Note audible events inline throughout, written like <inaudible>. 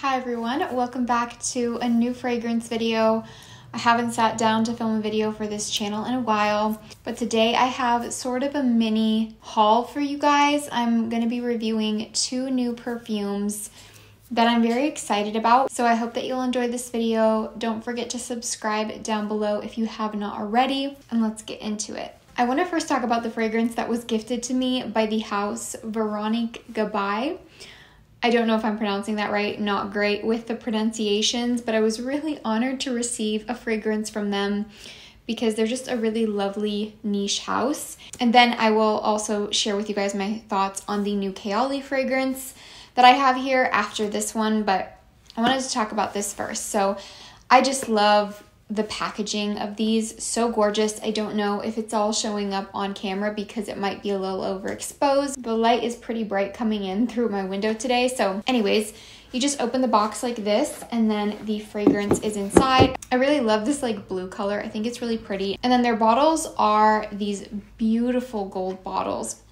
Hi everyone, welcome back to a new fragrance video. I haven't sat down to film a video for this channel in a while, but today I have sort of a mini haul for you guys. I'm to be reviewing two new perfumes that I'm very excited about. So I hope that you'll enjoy this video. Don't forget to subscribe down below if you have not already, and let's get into it. I want to first talk about the fragrance that was gifted to me by the house Veronique Gabai. I don't know if I'm pronouncing that right, not great with the pronunciations, but I was really honored to receive a fragrance from them because they're just a really lovely niche house. And then I will also share with you guys my thoughts on the new Kayali fragrance that I have here after this one, but I wanted to talk about this first. So I just love the packaging of these. So gorgeous. I don't know if it's all showing up on camera because it might be a little overexposed. The light is pretty bright coming in through my window today. So anyways you just open the box like this and then the fragrance is inside. I really love this like blue color. I think it's really pretty. And then their bottles are these beautiful gold bottles.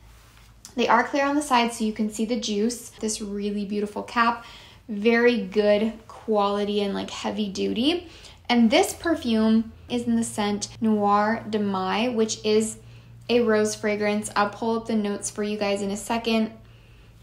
They are clear on the side so you can see the juice. This really beautiful cap. Very good quality and like heavy duty and this perfume is in the scent Noire de Mai, which is a rose fragrance. I'll pull up the notes for you guys in a second.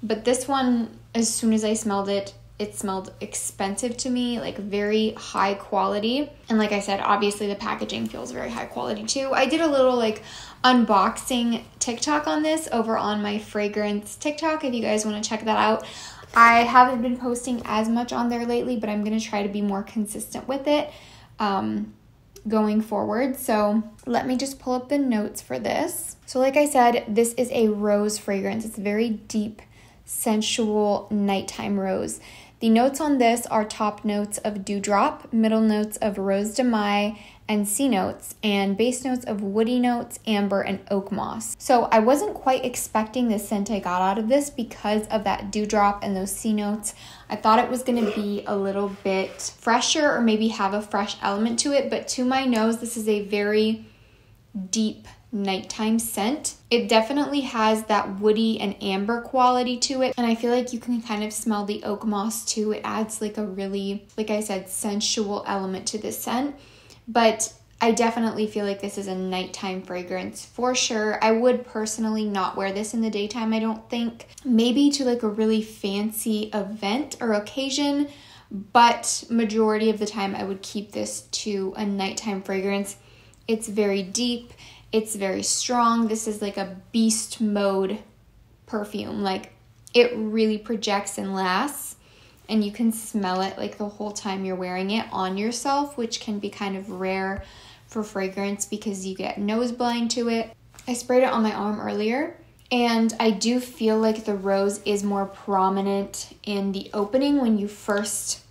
But this one, as soon as I smelled it, it smelled expensive to me, like very high quality. And like I said, obviously the packaging feels very high quality too. I did a little like unboxing TikTok on this over on my fragrance TikTok if you guys want to check that out. I haven't been posting as much on there lately, but I'm going to try to be more consistent with it um, going forward. So let me just pull up the notes for this. So, like I said, this is a rose fragrance. It's very deep, sensual nighttime rose. The notes on this are top notes of dewdrop, middle notes of rose de mai, and sea notes, and base notes of woody notes, amber, and oak moss. So I wasn't quite expecting the scent I got out of this because of that dewdrop and those sea notes. I thought it was gonna be a little bit fresher or maybe have a fresh element to it, but to my nose, this is a very deep nighttime scent. It definitely has that woody and amber quality to it. And I feel like you can kind of smell the oak moss too. It adds like a really, like I said, sensual element to this scent. But I definitely feel like this is a nighttime fragrance for sure. I would personally not wear this in the daytime, I don't think. Maybe to like a really fancy event or occasion, but majority of the time I would keep this to a nighttime fragrance. It's very deep, it's very strong. This is like a beast mode perfume. Like it really projects and lasts and you can smell it like the whole time you're wearing it on yourself, which can be kind of rare for fragrance because you get nose blind to it. I sprayed it on my arm earlier and I do feel like the rose is more prominent in the opening when you first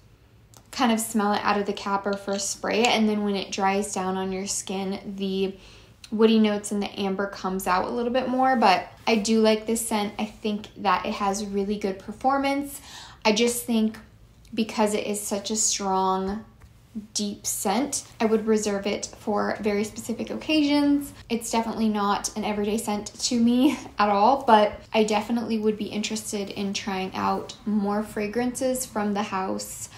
kind of smell it out of the cap or first spray it and then when it dries down on your skin the woody notes and the amber comes out a little bit more, but I do like this scent. I think that it has really good performance. I just think because it is such a strong, deep scent, I would reserve it for very specific occasions. It's definitely not an everyday scent to me <laughs> at all, but I definitely would be interested in trying out more fragrances from the house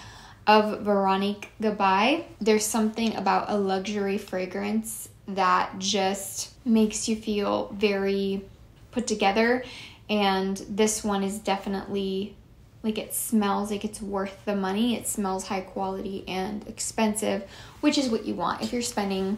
of Veronique Gabai. There's something about a luxury fragrance that just makes you feel very put together. And this one is definitely like it smells like it's worth the money. It smells high quality and expensive, which is what you want if you're spending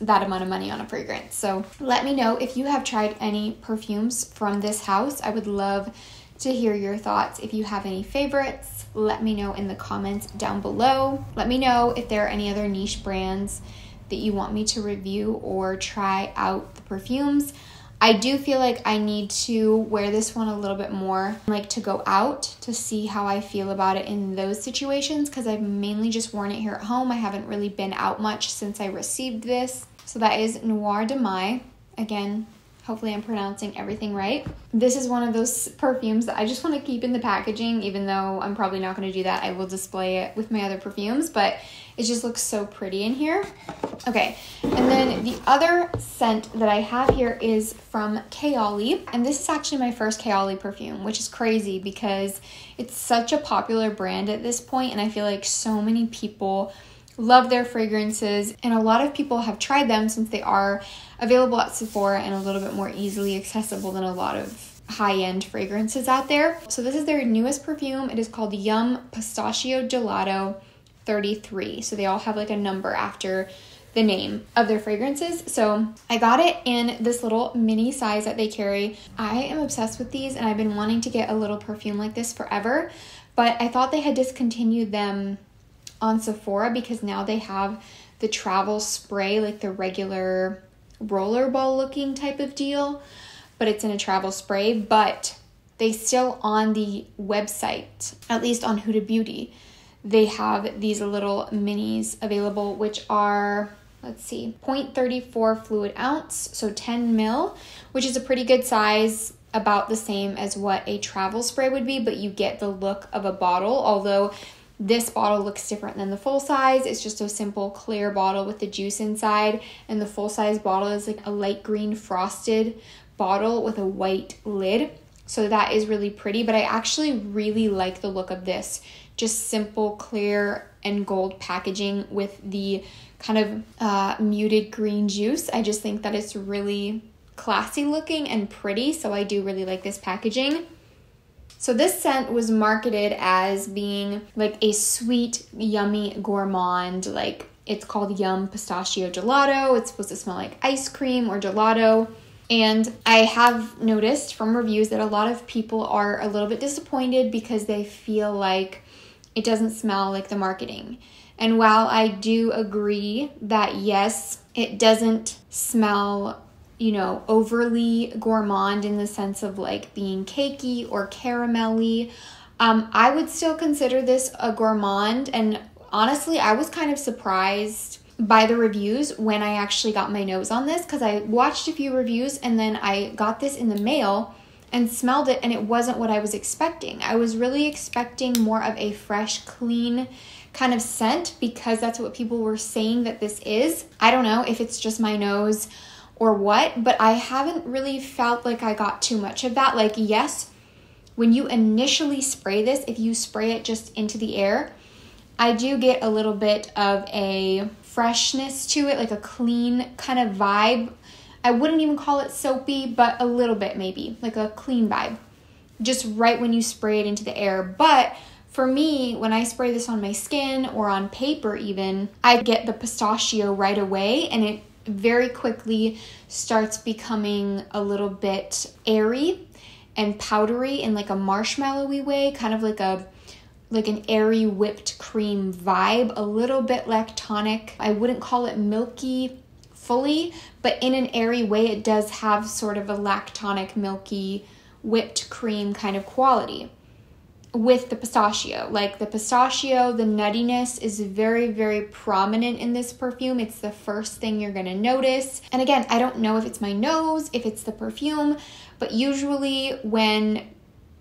that amount of money on a fragrance. So let me know if you have tried any perfumes from this house. I would love to hear your thoughts. If you have any favorites, let me know in the comments down below. Let me know if there are any other niche brands that you want me to review or try out the perfumes. I do feel like I need to wear this one a little bit more, like to go out to see how I feel about it in those situations because I've mainly just worn it here at home. I haven't really been out much since I received this. So that is Noire de Mai. Again, Hopefully, I'm pronouncing everything right. This is one of those perfumes that I just want to keep in the packaging, even though I'm probably not going to do that. I will display it with my other perfumes, but it just looks so pretty in here. Okay, and then the other scent that I have here is from Kayali, and this is actually my first Kayali perfume, which is crazy because it's such a popular brand at this point, and I feel like so many people love their fragrances, and a lot of people have tried them since they are available at Sephora and a little bit more easily accessible than a lot of high end fragrances out there. So, this is their newest perfume. It is called Yum Pistachio Gelato 33. So, they all have like a number after the name of their fragrances. So I got it in this little mini size that they carry. I am obsessed with these and I've been wanting to get a little perfume like this forever, but I thought they had discontinued them on Sephora because now they have the travel spray, like the regular rollerball looking type of deal, but it's in a travel spray. But they still on the website, at least on Huda Beauty, they have these little minis available, which are let's see 0.34 fluid ounce so 10 mil which is a pretty good size about the same as what a travel spray would be but you get the look of a bottle although this bottle looks different than the full size. It's just a simple clear bottle with the juice inside, and the full size bottle is like a light green frosted bottle with a white lid. So that is really pretty, but I actually really like the look of this. Just simple, clear, and gold packaging with the kind of uh, muted green juice. I just think that it's really classy looking and pretty, so I do really like this packaging. So this scent was marketed as being like a sweet, yummy gourmand, like it's called Yum Pistachio Gelato. It's supposed to smell like ice cream or gelato. And I have noticed from reviews that a lot of people are a little bit disappointed because they feel like it doesn't smell like the marketing. And while I do agree that yes, it doesn't smell you know, overly gourmand in the sense of like being cakey or caramelly. Um, I would still consider this a gourmand, and honestly, I was kind of surprised by the reviews when I actually got my nose on this because I watched a few reviews and then I got this in the mail and smelled it, and it wasn't what I was expecting. I was really expecting more of a fresh, clean, kind of scent because that's what people were saying that this is. I don't know if it's just my nose or what, but I haven't really felt like I got too much of that. Like, yes, when you initially spray this, if you spray it just into the air, I do get a little bit of a freshness to it, like a clean kind of vibe. I wouldn't even call it soapy, but a little bit maybe, like a clean vibe, just right when you spray it into the air. But for me, when I spray this on my skin or on paper, even, I get the pistachio right away and it very quickly starts becoming a little bit airy and powdery in like a marshmallowy way, kind of like a like an airy whipped cream vibe, a little bit lactonic. I wouldn't call it milky fully, but in an airy way it does have sort of a lactonic milky whipped cream kind of quality with the pistachio. Like the pistachio, the nuttiness is very, very prominent in this perfume. It's the first thing you're gonna notice. And again, I don't know if it's my nose, if it's the perfume, but usually when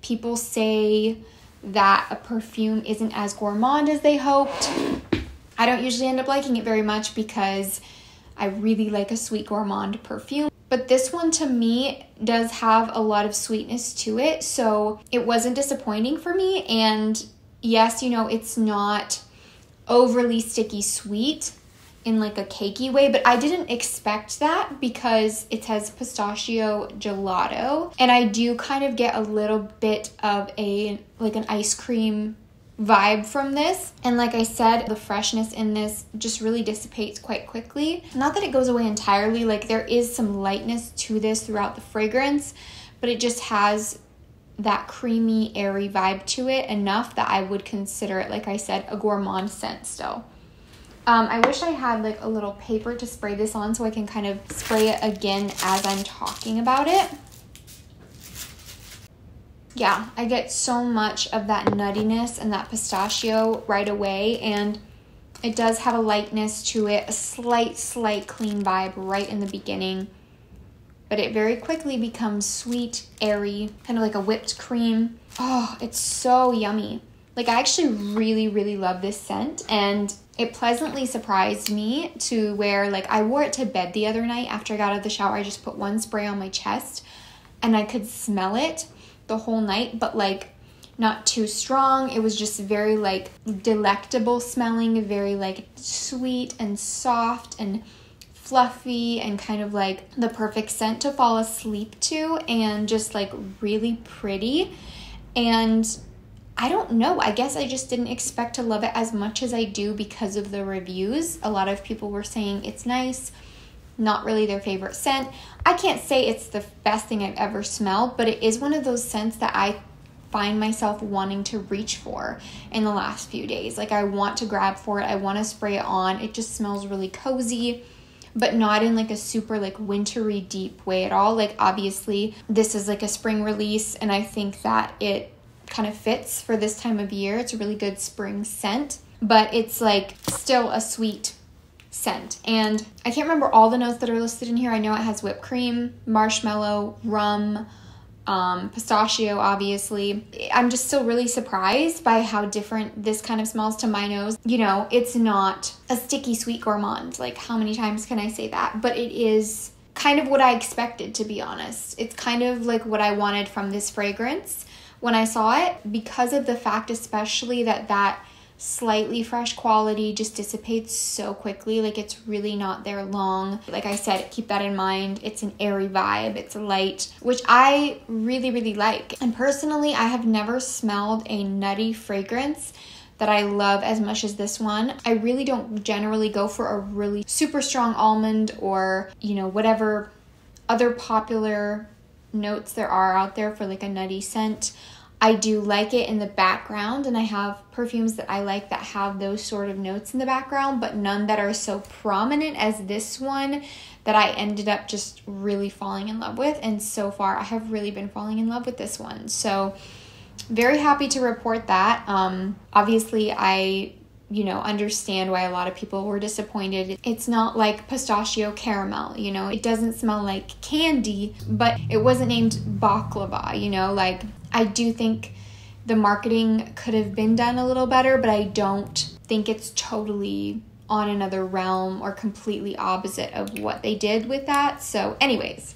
people say that a perfume isn't as gourmand as they hoped, I don't usually end up liking it very much because I really like a sweet gourmand perfume. But this one to me does have a lot of sweetness to it. So it wasn't disappointing for me. And yes, you know, it's not overly sticky sweet in like a cakey way, but I didn't expect that because it says pistachio gelato. And I do kind of get a little bit of a like an ice cream vibe from this. And like I said, the freshness in this just really dissipates quite quickly. Not that it goes away entirely, like there is some lightness to this throughout the fragrance, but it just has that creamy, airy vibe to it enough that I would consider it, like I said, a gourmand scent still. Um, I wish I had like a little paper to spray this on so I can kind of spray it again as I'm talking about it yeah, I get so much of that nuttiness and that pistachio right away. And it does have a lightness to it, a slight, slight clean vibe right in the beginning. but it very quickly becomes sweet, airy, kind of like a whipped cream. Oh, it's so yummy. Like, I actually really, really love this scent, and it pleasantly surprised me to where, like, I wore it to bed the other night after I got out of the shower. I just put one spray on my chest, and I could smell it the whole night, but like, not too strong. It was just very like delectable smelling, very like sweet and soft and fluffy and kind of like the perfect scent to fall asleep to and just like really pretty. And I don't know. I guess I just didn't expect to love it as much as I do because of the reviews. A lot of people were saying it's nice, not really their favorite scent. I can't say it's the best thing I've ever smelled, but it is one of those scents that I find myself wanting to reach for in the last few days. Like I want to grab for it, I want to spray it on. It just smells really cozy, but not in like a super like wintry deep way at all. Like obviously, this is like a spring release and I think that it kind of fits for this time of year. It's a really good spring scent, but it's like still a sweet scent. And I can't remember all the notes that are listed in here. I know it has whipped cream, marshmallow, rum, um, pistachio, obviously. I'm just still really surprised by how different this kind of smells to my nose. You know, it's not a sticky sweet gourmand. Like, how many times can I say that? But it is kind of what I expected, to be honest. It's kind of like what I wanted from this fragrance when I saw it because of the fact, especially that that slightly fresh quality just dissipates so quickly. Like it's really not there long. Like I said, keep that in mind. It's an airy vibe, it's a light, which I really, really like. And personally, I have never smelled a nutty fragrance that I love as much as this one. I really don't generally go for a really super strong almond or, you know, whatever other popular notes there are out there for like a nutty scent. I do like it in the background, and I have perfumes that I like that have those sort of notes in the background, but none that are so prominent as this one that I ended up just really falling in love with. And so far, I have really been falling in love with this one. So, very happy to report that. Um, obviously, I you know, understand why a lot of people were disappointed. It's not like pistachio caramel, you know, it doesn't smell like candy, but it wasn't named baklava, you know, like I do think the marketing could have been done a little better, but I don't think it's totally on another realm or completely opposite of what they did with that. So, anyways,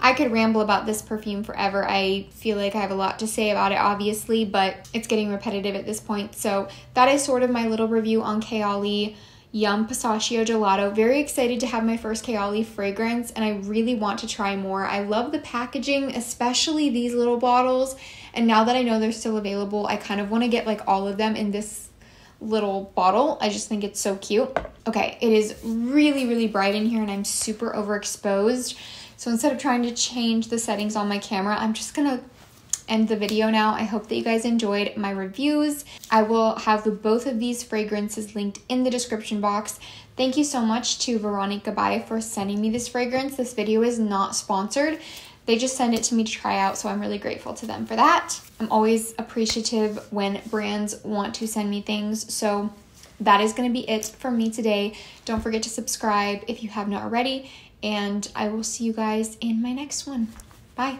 I could ramble about this perfume forever. I feel like I have a lot to say about it, obviously, but it's getting repetitive at this point. So, that is sort of my little review on Kayali Yum Pistachio Gelato. Very excited to have my first Kayali fragrance, and I really want to try more. I love the packaging, especially these little bottles. And now that I know they're still available, I kind of want to get like all of them in this little bottle. I just think it's so cute. Okay, it is really, really bright in here, and I'm super overexposed. So instead of trying to change the settings on my camera, I'm just gonna end the video now. I hope that you guys enjoyed my reviews. I will have both of these fragrances linked in the description box. Thank you so much to Veronique Gabai for sending me this fragrance. This video is not sponsored. They just send it to me to try out, so I'm really grateful to them for that. I'm always appreciative when brands want to send me things, so that is going to be it for me today. Don't forget to subscribe if you have not already, and I will see you guys in my next one. Bye.